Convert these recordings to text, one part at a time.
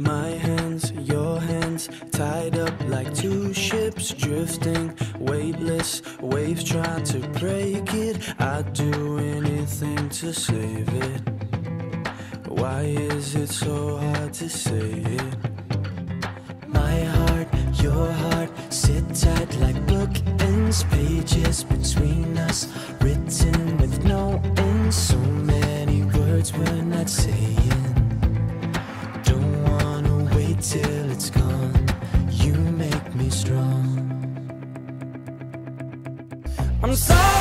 My hands, your hands, tied up like two ships drifting, weightless, waves trying to break it. I'd do anything to save it. Why is it so hard to say it? My heart, your heart, sit tight like bookends, pages between us, written with no end. So many words we're not saying. Till it's gone. You make me strong. I'm sorry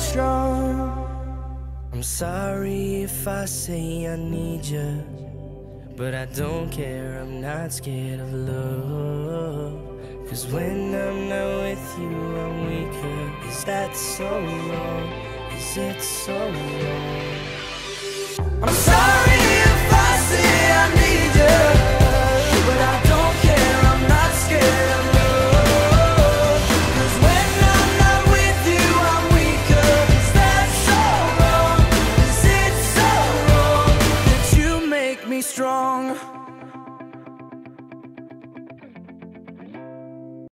strong. I'm sorry if I say I need you, but I don't care. I'm not scared of love. Cause when I'm not with you, I'm weaker. Is that so wrong? Is it so wrong? strong.